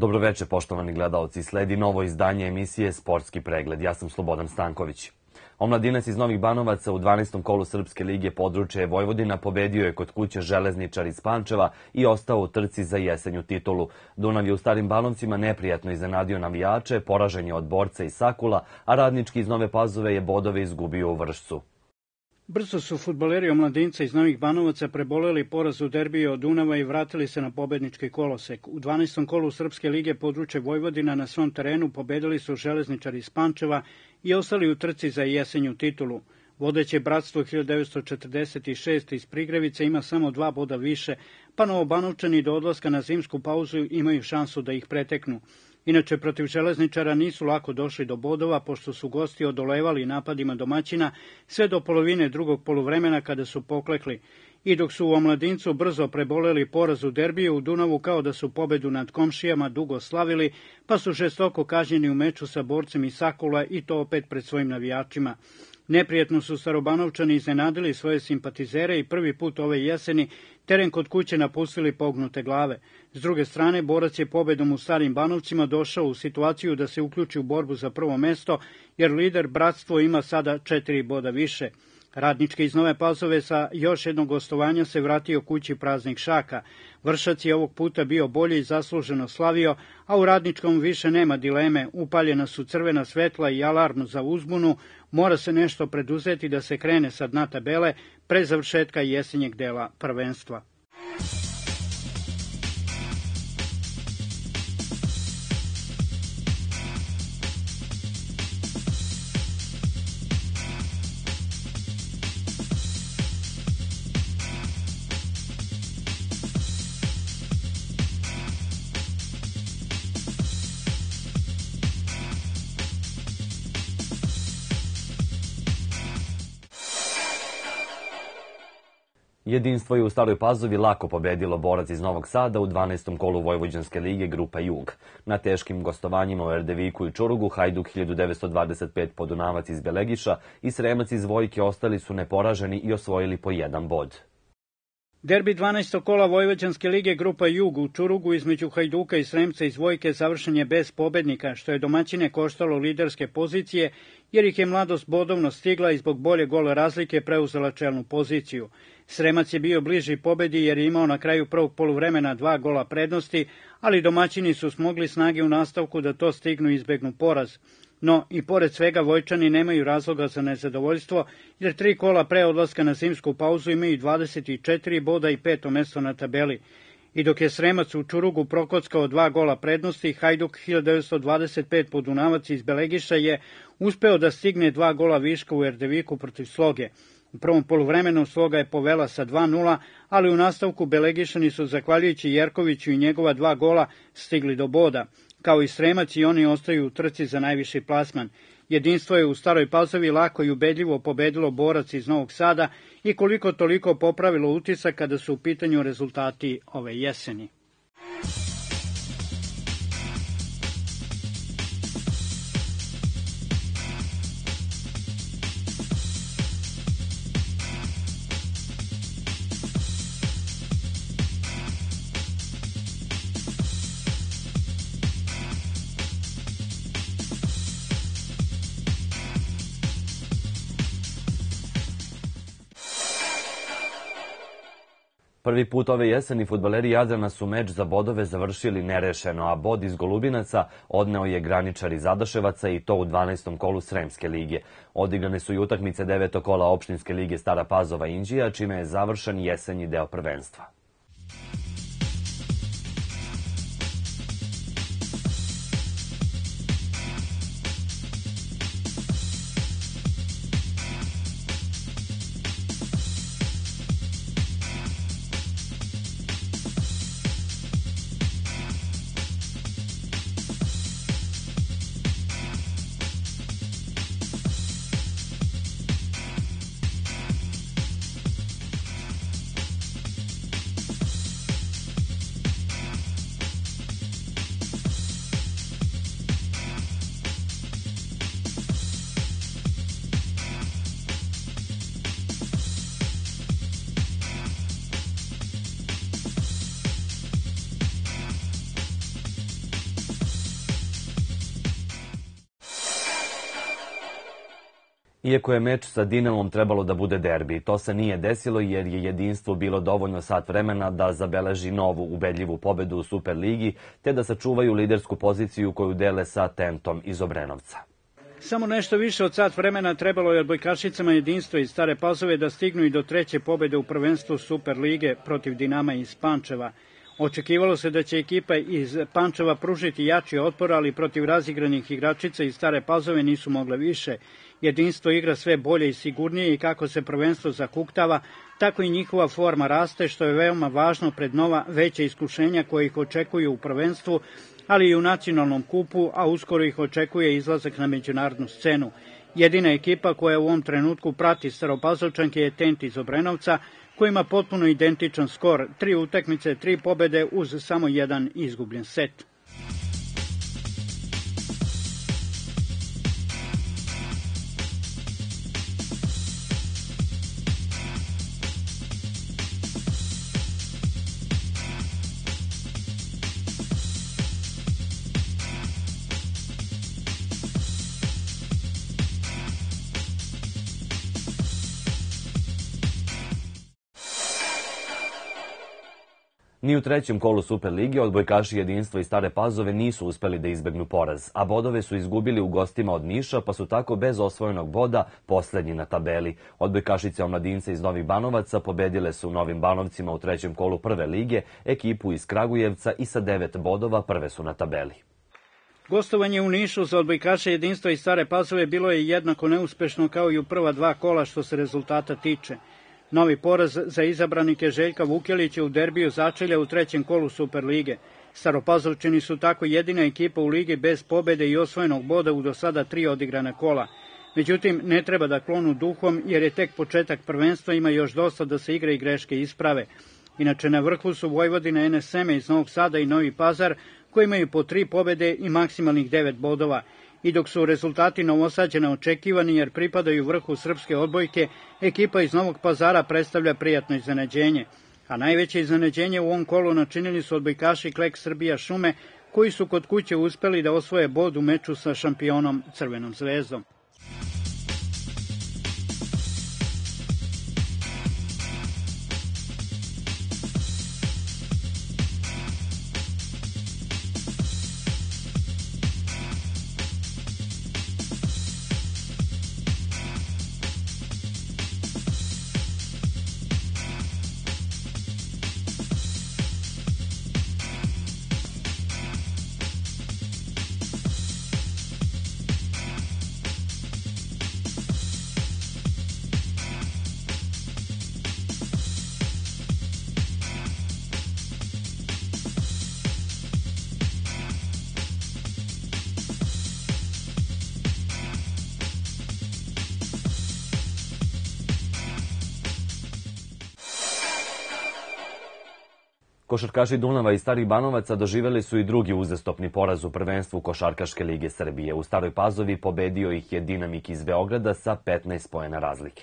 Dobroveče, poštovani gledalci. Sledi novo izdanje emisije Sportski pregled. Ja sam Slobodan Stanković. Omladinac iz Novih Banovaca u 12. kolu Srpske lige područje Vojvodina pobedio je kod kuće Železničar iz Pančeva i ostao u trci za jesenju titulu. Dunav je u Starim Banovcima neprijatno iznenadio navijače, poražen je od borca i Sakula, a radnički iz Nove Pazove je bodove izgubio u Vršcu. Brzo su futboleri omladinca iz Novih Banovaca preboleli poraz u derbiju od Dunava i vratili se na pobednički kolosek. U 12. kolu Srpske lige područje Vojvodina na svom terenu pobedili su železničari iz Pančeva i ostali u trci za jesenju titulu. Vodeće bratstvo 1946 iz Prigrevice ima samo dva boda više, pa Novobanovčani do odlaska na zimsku pauzu imaju šansu da ih preteknu. Inače, protiv železničara nisu lako došli do bodova, pošto su gosti odolevali napadima domaćina sve do polovine drugog poluvremena kada su poklekli. I dok su u omladincu brzo preboleli poraz u derbiju u Dunavu kao da su pobedu nad komšijama dugo slavili, pa su žestoko kažnjeni u meču sa borcem iz Sakula i to opet pred svojim navijačima. Neprijetno su Starobanovčani iznenadili svoje simpatizere i prvi put ove jeseni teren kod kuće napustili pognute glave. S druge strane, borac je pobedom u Starim Banovcima došao u situaciju da se uključi u borbu za prvo mesto, jer lider Bratstvo ima sada četiri boda više. Radnički iz Nove Pazove sa još jednog gostovanja se vratio kući praznik šaka. Vršac je ovog puta bio bolje i zasluženo slavio, a u Radničkom više nema dileme. Upaljena su crvena svetla i alarm za uzbunu. Mora se nešto preduzeti da se krene sa dna tabele pre završetka jesenjeg dela prvenstva. Jedinstvo je u Staroj Pazovi lako pobedilo borac iz Novog Sada u 12. kolu Vojvođanske lige Grupa Jug. Na teškim gostovanjima u Erdeviku i Čurugu Hajduk 1925 podunavac iz Belegiša i Sremac iz Vojke ostali su neporaženi i osvojili po jedan bod. Derbi 12. kola Vojvođanske lige Grupa Jug u Čurugu između Hajduka i Sremca iz Vojke završen je bez pobednika, što je domaćine koštalo liderske pozicije, jer ih je mladost bodovno stigla i zbog bolje gole razlike preuzela čelnu poziciju. Sremac je bio bliži pobedi jer je imao na kraju prvog poluvremena dva gola prednosti, ali domaćini su smogli snage u nastavku da to stignu i izbegnu poraz. No, i pored svega, Vojčani nemaju razloga za nezadovoljstvo, jer tri kola pre odlaska na zimsku pauzu imaju 24 boda i peto mesto na tabeli. I dok je Sremac u Čurugu prokockao dva gola prednosti, Hajduk 1925 podunavac iz Belegiša je uspeo da stigne dva gola viška u Erdeviku protiv Sloge. U prvom poluvremenu sloga je povela sa 2-0, ali u nastavku Belegišani su, zahvaljujući Jerkoviću i njegova dva gola, stigli do boda. Kao i Sremac i oni ostaju u trci za najviši plasman. Jedinstvo je u Staroj Pazovi lako i ubedljivo pobedilo borac iz Novog Sada i koliko toliko popravilo utisak kada su u pitanju rezultati ove jeseni. Prvi put ove jeseni futbaleri Jadrana su meč za bodove završili nerešeno, a bod iz Golubinaca odneo je graničar iz Adaševaca i to u 12. kolu Sremske lige. Odigrane su i utakmice deveto kola opštinske lige Stara Pazova Inđija, čime je završen jesenji deo prvenstva. Iako je meč sa Dinamom trebalo da bude derbi, to se nije desilo jer je jedinstvo bilo dovoljno sat vremena da zabeleži novu ubedljivu pobedu u Superligi, te da sačuvaju lidersku poziciju koju dele sa Tentom iz Obrenovca. Samo nešto više od sat vremena trebalo je odbojkašicama jedinstva iz Stare Pazove da stignu i do treće pobede u prvenstvu Superlige protiv Dinama iz Pančeva. Očekivalo se da će ekipa iz Pančeva pružiti jači otpor, ali protiv razigranih igračica iz Stare Pazove nisu mogle više. Jedinstvo igra sve bolje i sigurnije i kako se prvenstvo zakuktava, tako i njihova forma raste, što je veoma važno pred nova veća iskušenja koje ih očekuju u prvenstvu, ali i u nacionalnom kupu, a uskoro ih očekuje izlazak na međunarodnu scenu. Jedina ekipa koja u ovom trenutku prati Staropazovčanke je Tent iz Obrenovca, koji ima potpuno identičan skor, tri utakmice, tri pobede uz samo jedan izgubljen set. Ni u trećem kolu Superlige odbojkaši jedinstva i Stare Pazove nisu uspeli da izbegnu poraz, a bodove su izgubili u gostima od Niša, pa su tako bez osvojenog boda poslednji na tabeli. Odbojkašice omladince iz Novih Banovaca pobedile su Novim Banovcima u trećem kolu prve lige, ekipu iz Kragujevca i sa devet bodova prve su na tabeli. Gostovanje u Nišu za odbojkaše jedinstva i Stare Pazove bilo je jednako neuspešno kao i u prva dva kola što se rezultata tiče. Novi poraz za izabranike Željka Vukelića u derbiju začelja u trećem kolu Superlige. Staropazovčani su tako jedina ekipa u ligi bez pobede i osvojenog boda u do sada tri odigrana kola. Međutim, ne treba da klonu duhom jer je tek početak prvenstva, ima još dosta da se igra i greške isprave. Inače, na vrhu su Vojvodina NSM iz Novog Sada i Novi Pazar, koji imaju po tri pobede i maksimalnih devet bodova i dok su rezultati novosađena očekivani jer pripadaju vrhu srpske odbojke, ekipa iz Novog pazara predstavlja prijatno iznenađenje. A najveće iznenađenje u ovom kolu načinili su odbojkaši Klek Srbija Šume, koji su kod kuće uspeli da osvoje bod u meču sa šampionom Crvenom zvezdom. Košarkaši Dunava i Starih Banovaca doživeli su i drugi uzastopni poraz u prvenstvu Košarkaške lige Srbije. U Staroj Pazovi pobedio ih je Dinamik iz Beograda sa 15 pojena razlike.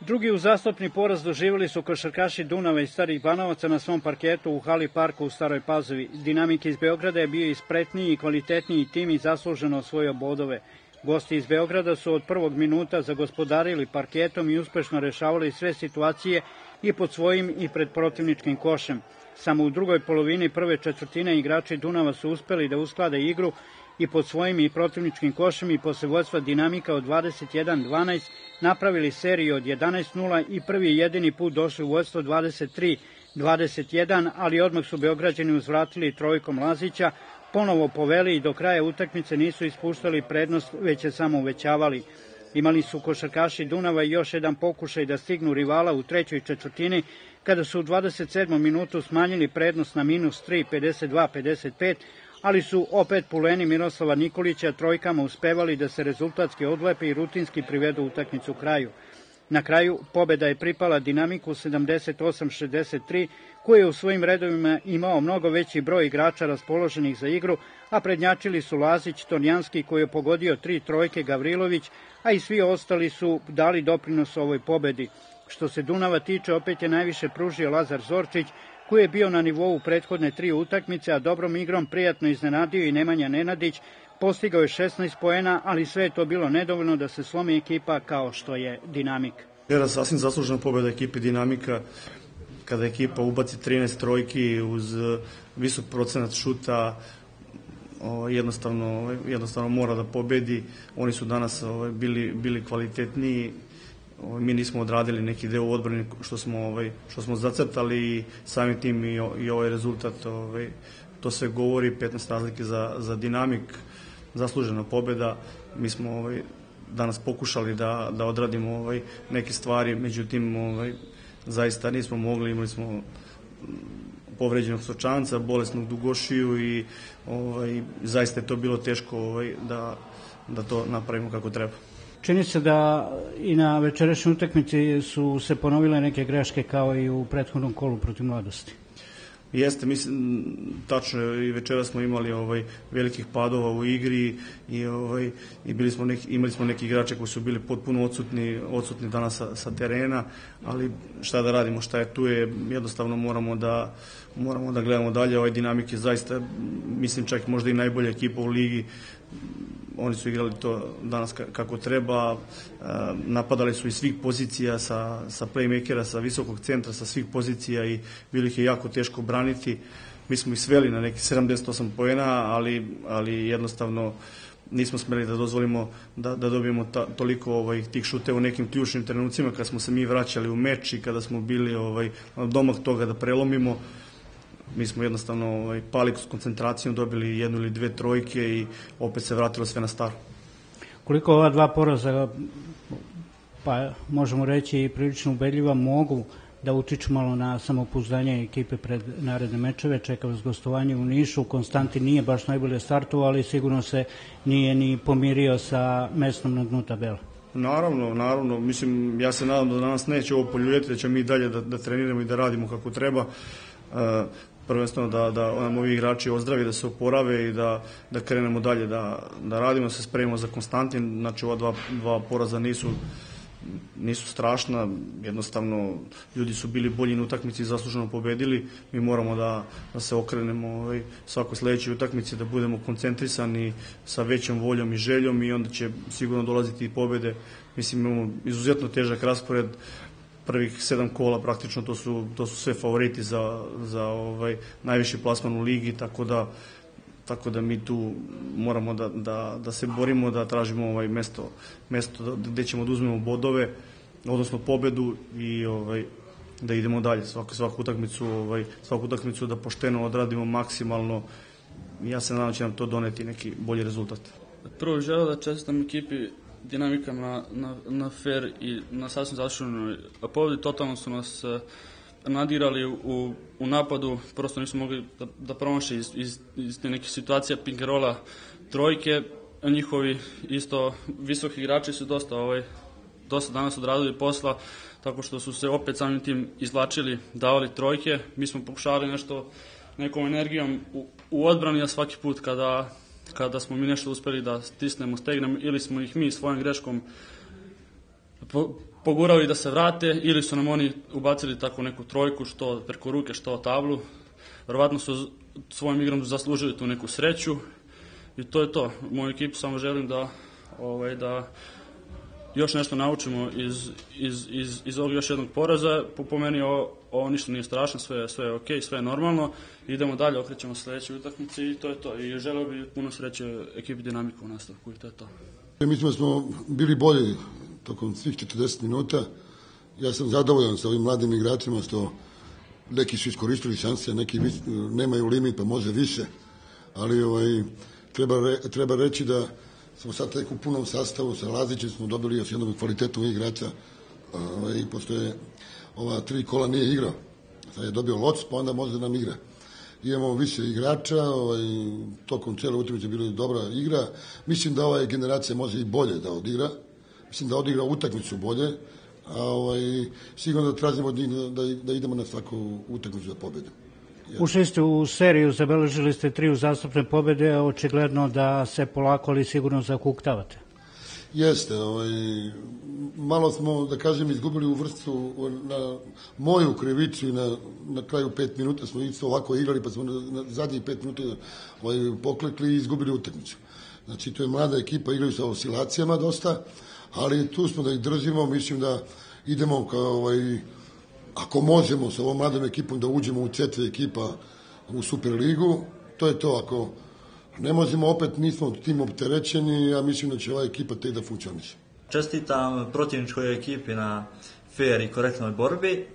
Drugi uzastopni poraz doživjeli su košarkaši Dunava i Starih Banovaca na svom parketu u Hali parku u Staroj Pazovi. Dinamik iz Beograda je bio ispretniji i kvalitetniji tim i zasluženo osvojio bodove. Gosti iz Beograda su od prvog minuta zagospodarili parketom i uspešno rešavali sve situacije i pod svojim i pred protivničkim košem. Samo u drugoj polovini prve četvrtine igrači Dunava su uspeli da usklade igru i pod svojim i protivničkim košem i posle vodstva dinamika od 21-12 napravili seriju od 11-0 i prvi jedini put došli u vodstvo 23-21, ali odmah su Beograđani uzvratili trojkom Lazića, ponovo poveli i do kraja utakmice nisu ispuštali prednost, već je samo uvećavali. Imali su košarkaši Dunava još jedan pokušaj da stignu rivala u trećoj četvrtini, kada su u 27. minutu smanjili prednost na minus 3, 52-55, ali su opet puleni Miroslava Nikolića trojkama uspevali da se rezultatski odlepe i rutinski privedu utakmicu kraju. Na kraju pobeda je pripala dinamiku 78-63, koji je u svojim redovima imao mnogo veći broj igrača raspoloženih za igru, a prednjačili su Lazić, Tornjanski koji je pogodio tri trojke, Gavrilović, a i svi ostali su dali doprinos ovoj pobedi. Što se Dunava tiče, opet je najviše pružio Lazar Zorčić, koji je bio na nivou prethodne tri utakmice, a dobrom igrom prijatno iznenadio i Nemanja Nenadić, postigao je 16 poena, ali sve je to bilo nedovoljno da se slomi ekipa kao što je Dinamik. Era sasvim zaslužena pobeda ekipe Dinamika kada ekipa ubaci 13 trojki uz visok procenat šuta, jednostavno, ovaj, jednostavno mora da pobedi. Oni su danas ovaj, bili, bili kvalitetniji, mi nismo odradili neki deo u odbrani što smo, ovaj, što smo zacrtali i samim tim i, i ovaj rezultat ovaj, to sve govori 15 razlike za, za dinamik zaslužena pobeda mi smo ovaj, danas pokušali da, da odradimo ovaj, neke stvari međutim ovaj, zaista nismo mogli imali smo povređenog sočanca, bolesnog dugošiju i ovaj, zaista je to bilo teško ovaj, da, da to napravimo kako treba. Čini se da i na večerašnjoj utakmici su se ponovile neke greške kao i u prethodnom kolu protiv mladosti. Jeste, mislim, tačno i večera smo imali ovaj velikih padova u igri i ovaj i bili smo neki, imali smo neki igrače koji su bili potpuno odsutni, odsutni danas sa, sa terena, ali šta da radimo, šta je tu je, jednostavno moramo da moramo da gledamo dalje, ovaj dinamik je zaista mislim čak možda i najbolja ekipa u ligi oni su igrali to danas kako treba, napadali su iz svih pozicija sa, sa playmakera, sa visokog centra, sa svih pozicija i bilo ih je jako teško braniti. Mi smo ih sveli na neki 78 poena, ali, ali jednostavno nismo smeli da dozvolimo da, da dobijemo ta, toliko ovaj, tih šute u nekim ključnim trenucima kad smo se mi vraćali u meč i kada smo bili ovaj, domak toga da prelomimo mi smo jednostavno ovaj, pali s koncentracijom, dobili jednu ili dve trojke i opet se vratilo sve na staro. Koliko ova dva poraza, pa možemo reći i prilično ubedljiva, mogu da utiču malo na samopouzdanje ekipe pred naredne mečeve. Čeka vas gostovanje u Nišu. Konstantin nije baš najbolje startovao, ali sigurno se nije ni pomirio sa mestom na dnu tabela. Naravno, naravno. Mislim, ja se nadam da danas neće ovo poljuljeti, da ćemo mi dalje da, da treniramo i da radimo kako treba. Uh, prvenstveno da, da nam ovi igrači ozdravi, da se oporave i da, da krenemo dalje, da, da radimo, da se spremimo za Konstantin, znači ova dva, dva poraza nisu nisu strašna, jednostavno ljudi su bili bolji na utakmici i zasluženo pobedili, mi moramo da, da se okrenemo ovaj, svakoj sledećoj utakmici, da budemo koncentrisani sa većom voljom i željom i onda će sigurno dolaziti i pobede. Mislim, imamo izuzetno težak raspored, prvih sedam kola praktično to su, to su sve favoriti za, za ovaj, najviši plasman u ligi, tako da tako da mi tu moramo da, da, da se borimo, da tražimo ovaj mesto, mesto gde ćemo da uzmemo bodove, odnosno pobedu i ovaj, da idemo dalje. Svaku, svaku utakmicu, ovaj, svaku utakmicu da pošteno odradimo maksimalno. Ja se nadam da će nam to doneti neki bolji rezultat. Prvo želeo da čestitam ekipi dinamika na, na, na fair i na sasvim zašunoj pobedi. Totalno su nas uh, nadirali u, u napadu, prosto nisu mogli da, da promaše iz, iz, iz te neke situacije pink rola trojke. Njihovi isto visoki igrači su dosta ovaj, dosta danas odradili posla, tako što su se opet samim tim izvlačili, davali trojke. Mi smo pokušavali nešto nekom energijom u, u odbrani, a svaki put kada kada smo mi nešto uspeli da stisnemo, stegnemo ili smo ih mi svojom greškom po, pogurali da se vrate ili su nam oni ubacili tako neku trojku što preko ruke, što tablu. Verovatno su svojim igrom zaslužili tu neku sreću i to je to. Moju ekipu samo želim da ovaj, da još nešto naučimo iz, iz, iz, iz ovog još jednog poraza. Po, po meni ovo, ovo ništa nije strašno, sve, sve je okej, okay, sve je normalno. Idemo dalje, okrećemo sledeće utakmice i to je to. I želeo bih puno sreće ekipi Dinamiku u nastavku i to je to. Mislim da smo bili bolji tokom svih 40 minuta. Ja sam zadovoljan sa ovim mladim igračima što neki su iskoristili šanse, neki nemaju limit pa može više, ali ovaj, treba, re, treba reći da smo sad tek u punom sastavu, sa Lazićem smo dobili još jednog kvalitetnog igrača ovaj, i pošto je ova tri kola nije igrao, sad je dobio loc, pa onda može da nam igra. Imamo više igrača, ovaj, tokom cijele utakmice bilo dobra igra. Mislim da ova generacija može i bolje da odigra. Mislim da odigra utakmicu bolje, a ovaj, sigurno da tražimo od njih da, da idemo na svaku utakmicu za pobedu. Ušli ste u seriju, zabeležili ste tri uzastupne pobede, očigledno da se polako ali sigurno zakuktavate. Jeste, ovaj, malo smo, da kažem, izgubili u vrstu na moju krivicu i na, na kraju pet minuta smo isto ovako igrali, pa smo na, na zadnjih pet minuta ovaj, poklekli i izgubili utakmicu. Znači, to je mlada ekipa, igraju sa oscilacijama dosta, ali tu smo da ih držimo, mislim da idemo kao ovaj, ako možemo sa ovom mladom ekipom da uđemo u četiri ekipa u Superligu, to je to. Ako ne možemo, opet nismo tim opterećeni, ja mislim da će ova ekipa tek da funkcioniše. Čestitam protivničkoj ekipi na fair i korektnoj borbi. E,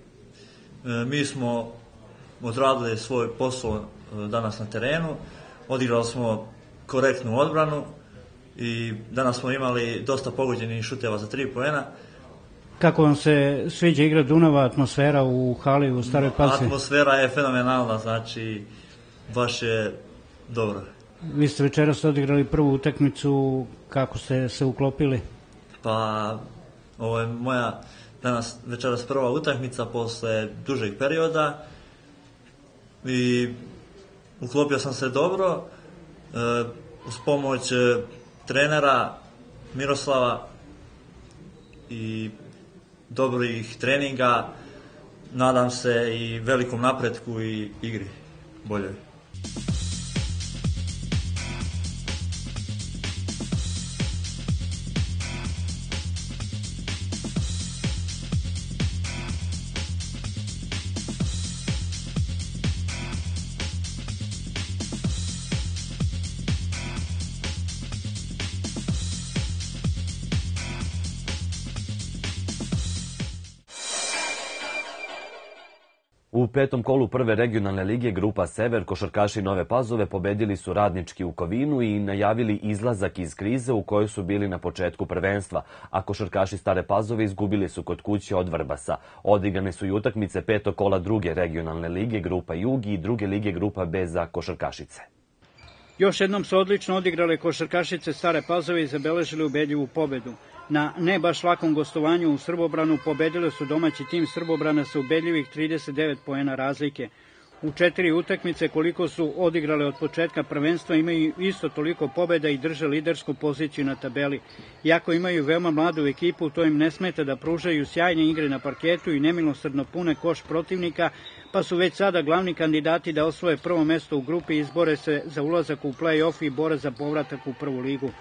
mi smo odradili svoj posao e, danas na terenu, odigrali smo korektnu odbranu i danas smo imali dosta pogođenih šuteva za tri poena. Kako vam se sviđa igra Dunava, atmosfera u hali u Staroj Pazi? Atmosfera je fenomenalna, znači baš je dobro. Vi ste večeras odigrali prvu utakmicu, kako ste se uklopili? Pa, ovo je moja danas večeras prva utakmica posle dužeg perioda i uklopio sam se dobro e, uz pomoć e, trenera Miroslava i dobrih treninga nadam se i velikom napretku i igri boljoj. U petom kolu prve regionalne lige Grupa Sever košarkaši Nove Pazove pobedili su radnički u Kovinu i najavili izlazak iz krize u kojoj su bili na početku prvenstva, a košarkaši Stare Pazove izgubili su kod kuće od Vrbasa. Odigrane su i utakmice petog kola druge regionalne lige Grupa Jugi i druge lige Grupa B za košarkašice. Još jednom su odlično odigrale košarkašice Stare Pazove i zabeležili ubedljivu pobedu. Na ne baš lakom gostovanju u Srbobranu pobedile su domaći tim Srbobrana sa ubedljivih 39 poena razlike. U četiri utakmice koliko su odigrale od početka prvenstva imaju isto toliko pobeda i drže lidersku poziciju na tabeli. Iako imaju veoma mladu ekipu, to im ne smeta da pružaju sjajne igre na parketu i nemilosrdno pune koš protivnika, pa su već sada glavni kandidati da osvoje prvo mesto u grupi i izbore se za ulazak u play-off i bore za povratak u prvu ligu.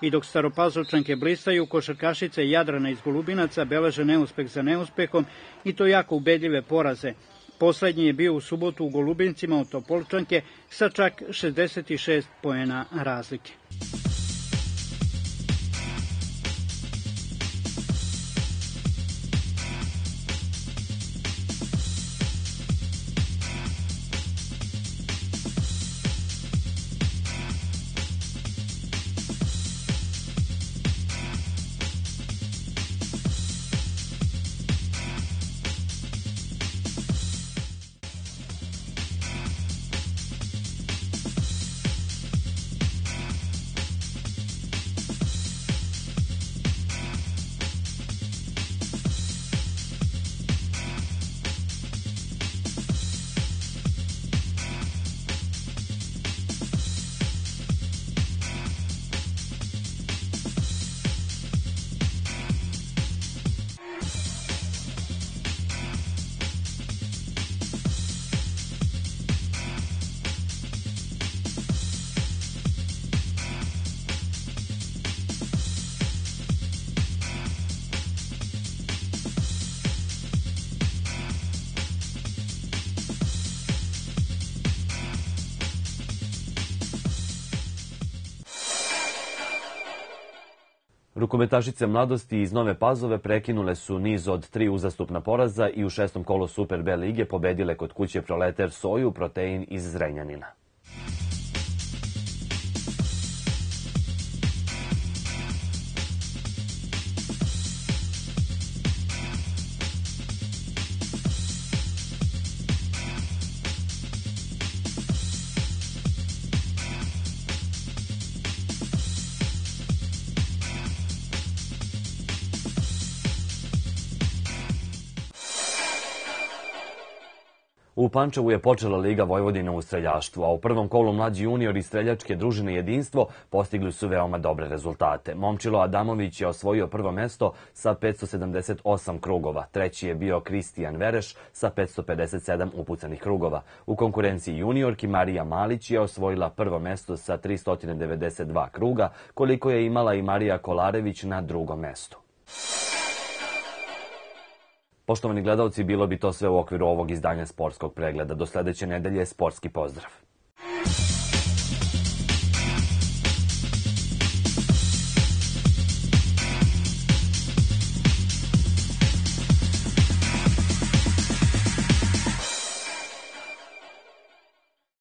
I dok staropazovčanke blistaju, košarkašice Jadrana iz Golubinaca beleže neuspeh za neuspehom i to jako ubedljive poraze. Poslednji je bio u subotu u Golubincima od Topolčanke sa čak 66 poena razlike. Rukometašice mladosti iz Nove Pazove prekinule su niz od tri uzastupna poraza i u šestom kolu Super B lige pobedile kod kuće Proleter Soju Protein iz Zrenjanina. Pančevu je počela Liga Vojvodina u streljaštvu, a u prvom kolu mlađi junior i streljačke družine Jedinstvo postigli su veoma dobre rezultate. Momčilo Adamović je osvojio prvo mesto sa 578 krugova, treći je bio Kristijan Vereš sa 557 upucanih krugova. U konkurenciji juniorki Marija Malić je osvojila prvo mesto sa 392 kruga, koliko je imala i Marija Kolarević na drugom mestu. Poštovani gledalci, bilo bi to sve u okviru ovog izdanja sportskog pregleda. Do sledeće nedelje, sportski pozdrav!